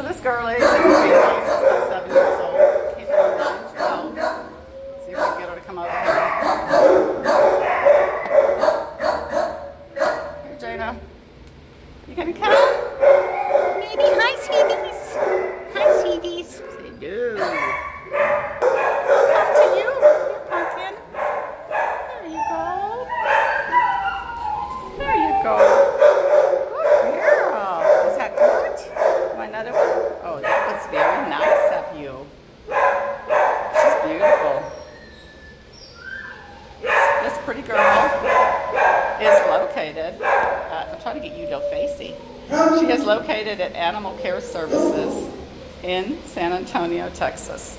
So this girl is seven years old. Her around 12. See if we can get her to come over here. Here, Jana. You gonna come? Maybe. Hi, sweeties. Hi, sweeties. Say no. Come to you. Here, pumpkin. There you go. There you go. That was very nice of you. She's beautiful. This pretty girl is located, uh, I'm trying to get you to facey. She is located at Animal Care Services in San Antonio, Texas.